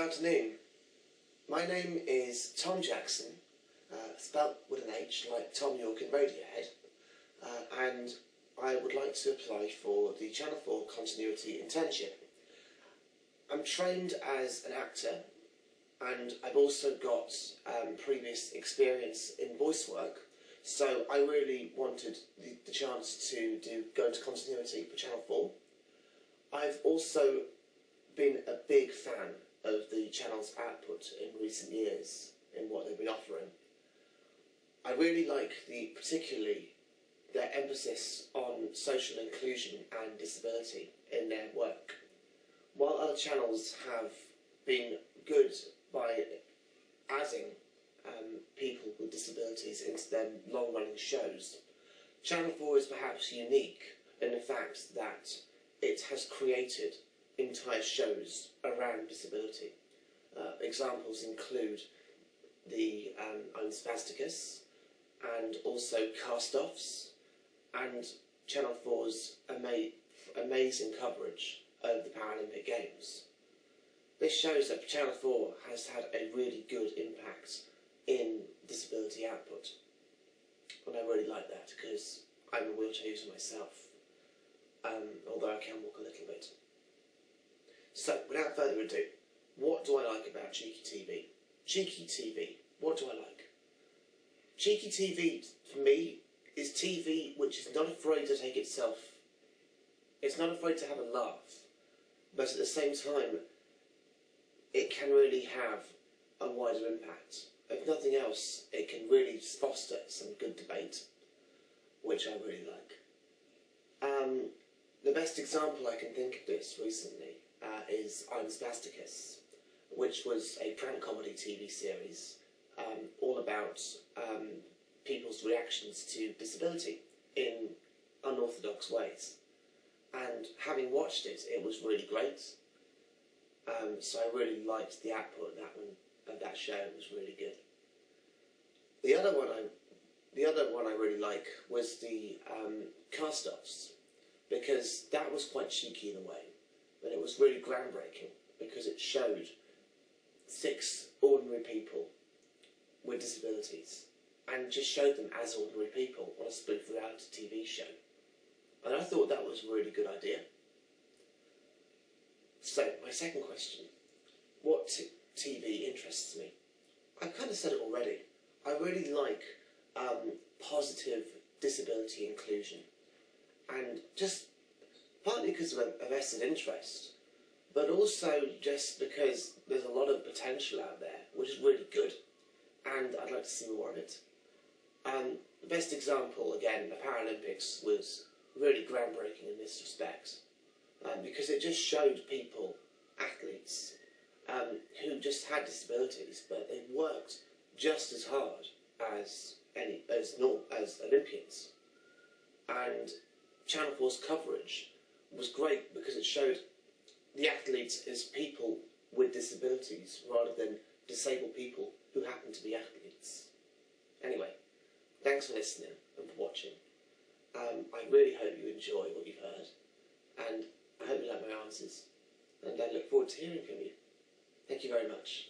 afternoon. My name is Thom Jackson, uh, spelt with an H, like Thom Yorke in Radiohead, uh, and I would like to apply for the Channel 4 Continuity Internship. I'm trained as an actor, and I've also got um, previous experience in voice work, so I really wanted the, the chance to do go into continuity for Channel 4. I've also been a big fan of the channel's output in recent years in what they've been offering. I really like the particularly their emphasis on social inclusion and disability in their work. While other channels have been good by adding um, people with disabilities into their long running shows, Channel 4 is perhaps unique in the fact that it has created entire shows around disability. Uh, examples include the um, I'm Spasticus and also cast-offs and Channel 4's ama- amazing coverage of the Paralympic Games. This shows that Channel 4 has had a really good impact in disability output. And I really like that because I'm a wheelchair user myself, um, although I can walk a little bit. So, without further ado, what do I like about Cheeky TV? Cheeky TV, what do I like? Cheeky TV, for me, is TV which is not afraid to take itself, it's not afraid to have a laugh, but at the same time, it can really have a wider impact. If nothing else, it can really foster some good debate, which I really like. Um, the best example I can think of this recently uh, is I'm Spasticus, which was a prank comedy TV series um, all about um, people's reactions to disability in unorthodox ways. And having watched it, it was really great. Um, so I really liked the output of that one of that show. It was really good. The other one I, the other one I really like was the um, cast-offs because that was quite cheeky in a way, but it was really groundbreaking because it showed six ordinary people with disabilities and just showed them as ordinary people on a spoof reality TV show. And I thought that was a really good idea. So, my second question what TV interests me? I've kind of said it already. I really like um, positive disability inclusion. And just partly because of a, vested interest, but also just because there's a lot of potential out there, which is really good, and I'd like to see more of it. Um, the best example, again, the Paralympics was really groundbreaking in this respect, um, because it just showed people, athletes, um, who just had disabilities, but they worked just as hard as any as norm, as Olympians, and Channel 4's coverage was great because it showed the athletes as people with disabilities rather than disabled people who happen to be athletes. Anyway, thanks for listening and for watching. Um, I really hope you enjoy what you've heard, and I hope you like my answers, and I look forward to hearing from you. Thank you very much.